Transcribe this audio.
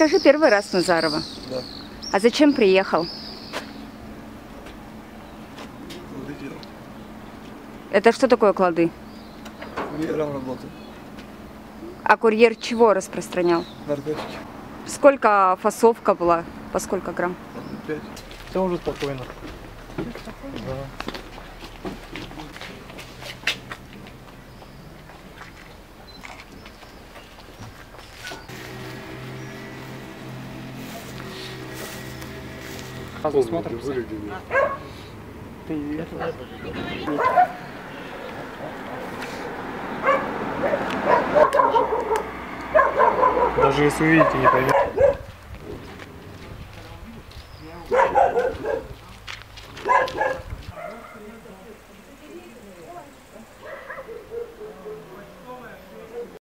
Скажи первый раз Назарова. Да. А зачем приехал? Куда дело? Это что такое клады? Курьером работаю. А курьер чего распространял? Наркотики. Сколько фасовка была? По сколько грамм? Пять. Все уже спокойно. Да. Даже если увидите, не поймете.